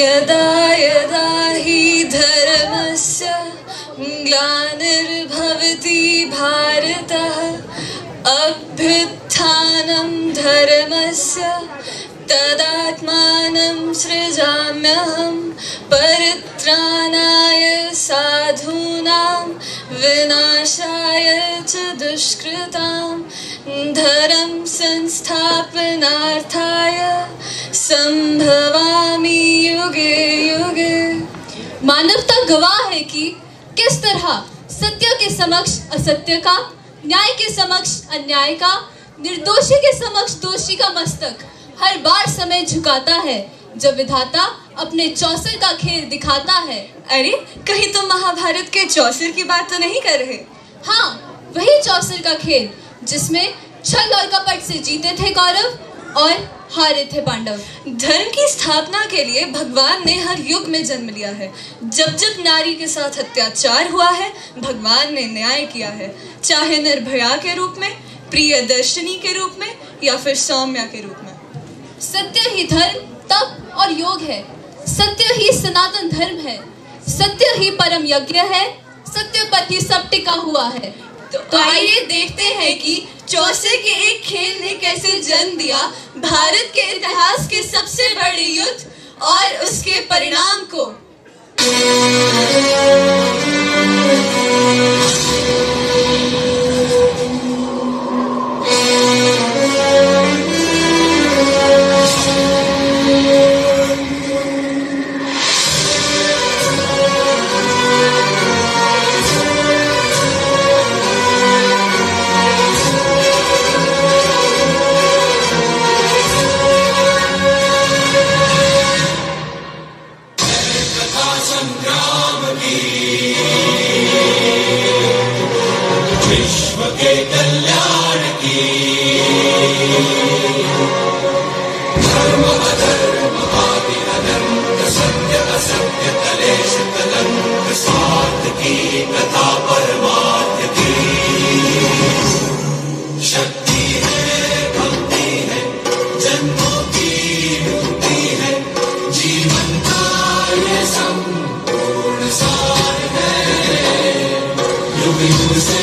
यदा यदा हि धर्मस्य ग्लानिर्भवति भारतः अभ्युत्थानं धर्मस्य तदात्मानं सृजाम्यहं परित्राणाय साधूनां विनाशाय च दुष्कृतां धर्म संस्थापनार्थाय संभवामि युगे युगे। मानवता गवाह है कि किस तरह सत्य के समक्ष असत्य का न्याय के समक्ष अन्याय का निर्दोषी के समक्ष दोषी का मस्तक हर बार समय झुकाता है जब विधाता अपने चौसर का खेल दिखाता है। अरे कहीं तुम महाभारत के चौसर की बात तो नहीं कर रहे? हाँ वही चौसर का खेल जिसमें छल और कपट से जीते थे कौरव और हारे थे पांडव। धर्म की स्थापना के लिए भगवान ने हर युग में जन्म लिया है। जब जब नारी के साथ अत्याचार हुआ है, भगवान ने न्याय किया है। चाहे निर्भया के रूप में प्रियदर्शनी के रूप में, या फिर सौम्या के रूप में। सत्य ही धर्म, तप और योग है। सत्य ही सनातन धर्म है। सत्य ही परम यज्ञ है। सत्य पर ही सब टिका हुआ है। तो, आइए देखते हैं कि चौसे के एक खेल ने कैसे जन्म दिया। भारत के इतिहास के सबसे बड़े युद्ध और उसके परिणाम को। सत्य कलेश कलंक स्वार्थ की कथा परमार्थ की शक्ति है भक्ति है, जन्मों की मुक्ति है जीवन का ये संपूर्ण सार है। युग युग से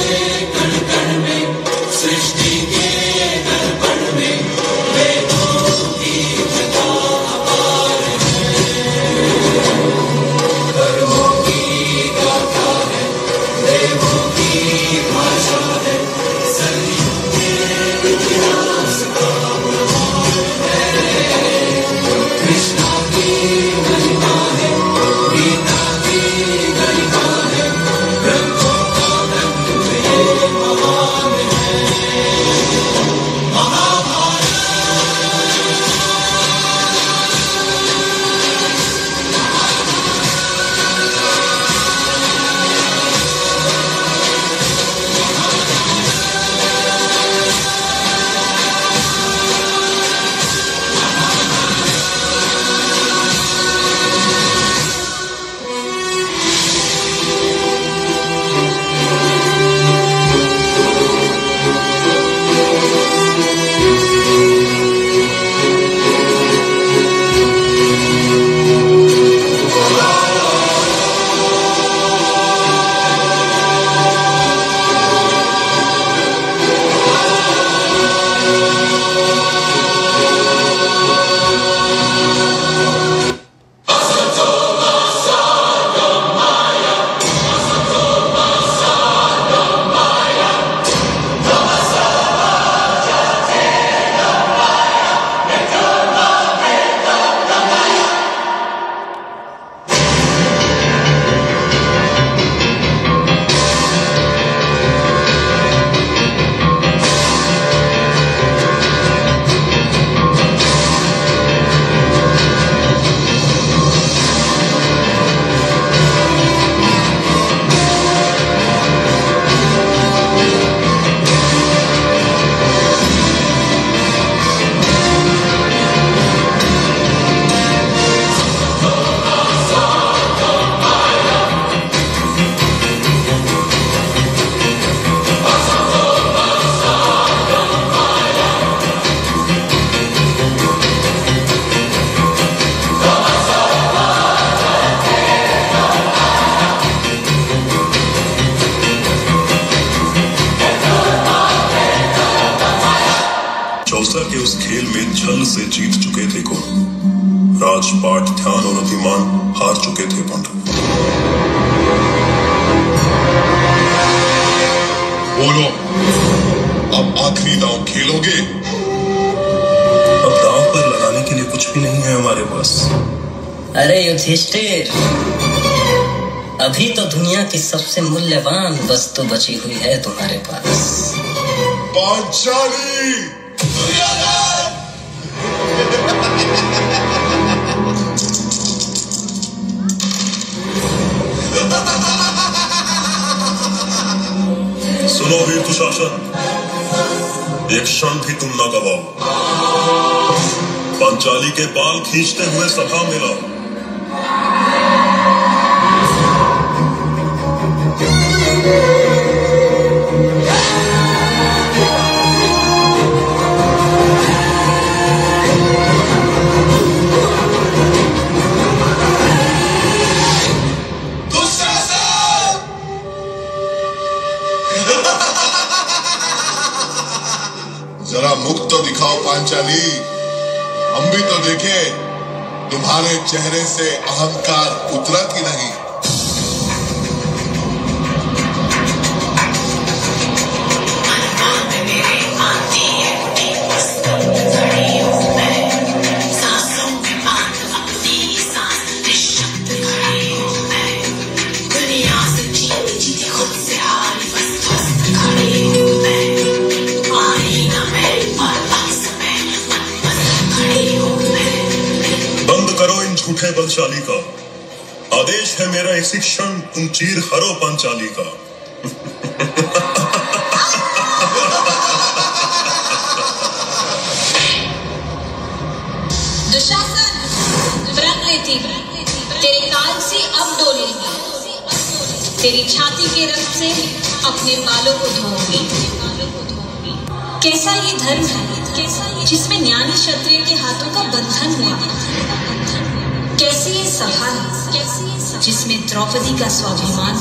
खेलोगे अब दांव पर लगाने के लिए कुछ भी नहीं है हमारे पास। अरे युधिष्ठिर अभी तो दुनिया की सबसे मूल्यवान वस्तु तो बची हुई है तुम्हारे पास। पांचाली! सुनो वीर दुशासन। एक क्षण भी तुम न गवाओ। पंचाली के बाल खींचते हुए सभा में दुशासन जरा मुख तो दिखाओ पांचाली। हम भी तो देखे, तुम्हारे चेहरे से अहंकार उतरा कि नहीं। झूठे का आदेश है मेरा इसी क्षण तुम चीर हरो पांचाली का तेरे काल से अब डोलेंगे तेरी छाती के रक्त से अपने बालों को धोऊँगी। कैसा ये धर्म है, जिसमें ज्ञानी क्षत्रिय के हाथों का बंधन हुआ? कैसी सभा जिसमें द्रौपदी का स्वाभिमान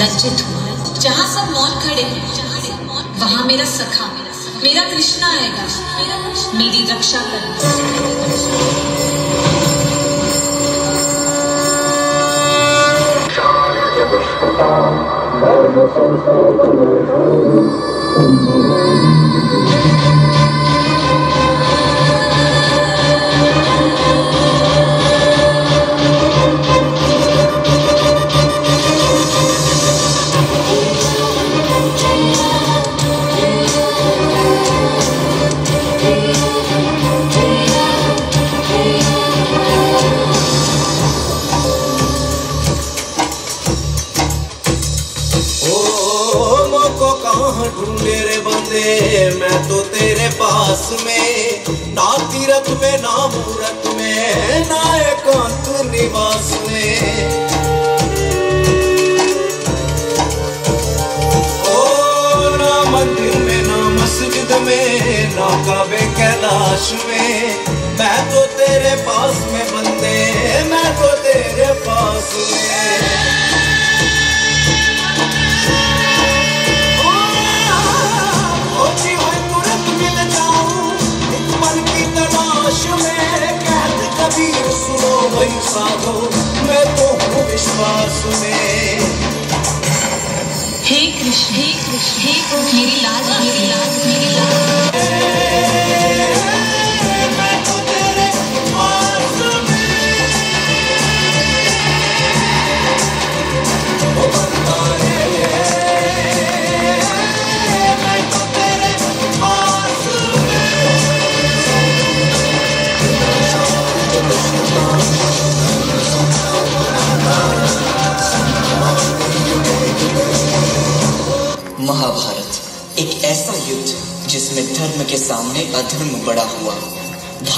लज्जित हुआ। जहाँ सब मौन खड़े, वहाँ मेरा सखा, मेरा कृष्णा आएगा, मेरी रक्षा करेगा काबे कैलाश में। मैं तो तेरे पास में बंदे, मैं तो तेरे पास में। हुई वही साधो मैं तो हूँ विश्वास में। हे कृष्ण हे कृष्ण हे कृष्ण, मेरी लाज मेरी लाज मेरी लाज।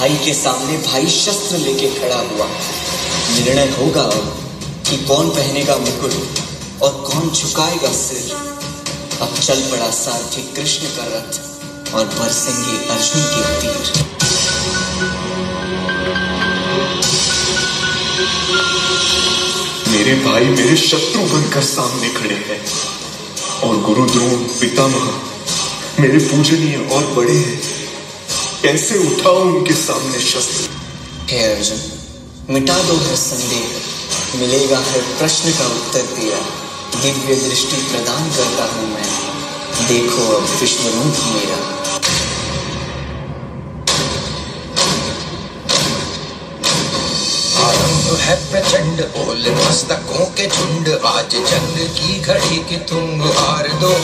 भाई के सामने भाई शस्त्र लेके खड़ा हुआ। निर्णय होगा अब कि कौन पहनेगा मुकुट और कौन झुकाएगा सिर। अब चल पड़ा सारथी कृष्ण का रथ और बरसेंगे अर्जुन के तीर। मेरे भाई मेरे शत्रु बनकर सामने खड़े हैं और गुरु द्रोण पितामह मेरे पूजनीय और बड़े हैं। कैसे उठाऊं उनके सामने शस्त्र हे अर्जुन मिटा दो हर संदेह। मिलेगा हर प्रश्न का उत्तर दिया दिव्य दृष्टि प्रदान करता हूँ मैं। देखो अब विश्व रूप मेरा। है प्रचंड बोल मस्तकों के झुंड। आज जंग की घड़ी की तुम हार दो।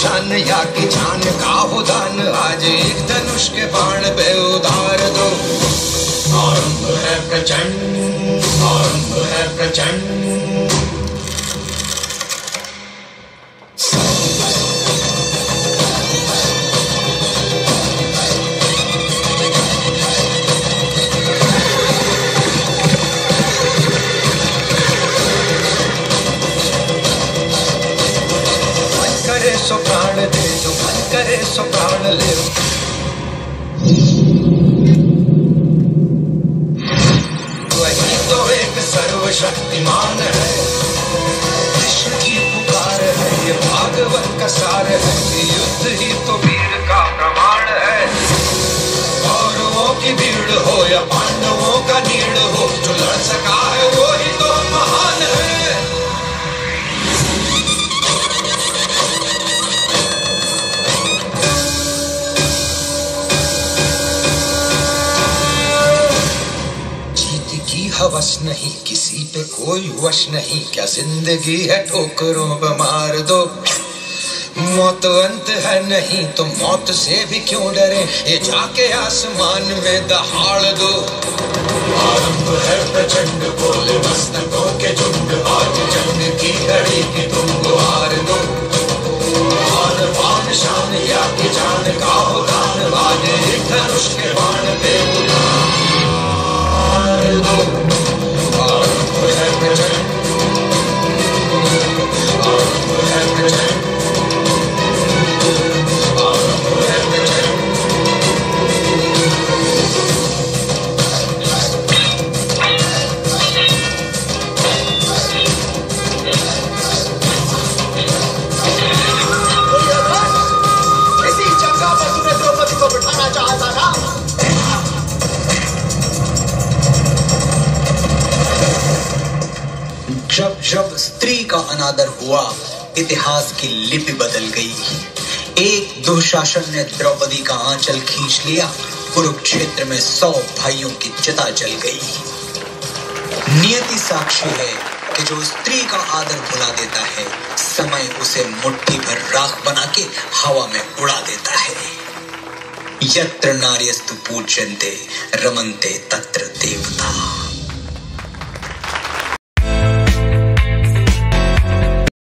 आन शान या की जान का हो दान आज एक धनुष के बाण पे उधार दो। आरंभ है प्रचंड, आरंभ है प्रचंड। सर्वशक्तिमान है। विश्व की पुकार है, ये भागवत का सार है। ये युद्ध ही तो वीर का प्रमाण है। कौरवों की भीड़ हो या पांडवों का नीड़ हो, जो लड़ सका हवस नहीं, किसी पे कोई वश नहीं। क्या ज़िंदगी है ठोकरों पर मार दो? मौत अंत है नहीं तो मौत से भी क्यों डरे? ये जाके आसमान में दहाड़ दो। आरंभ है प्रचंड, बोले मस्तकों के झुंड, आज जंग हुआ, इतिहास की लिपि बदल गई। एक दुशासन ने द्रौपदी का आंचल खींच लिया, कुरुक्षेत्र में सौ भाइयों की चिता जल गई। नियति साक्षी है कि जो स्त्री का आदर भुला देता है, समय उसे मुट्ठी भर राख बना के हवा में उड़ा देता है। यत्र नार्यस्तु पूज्यन्ते, रमन्ते तत्र देवता।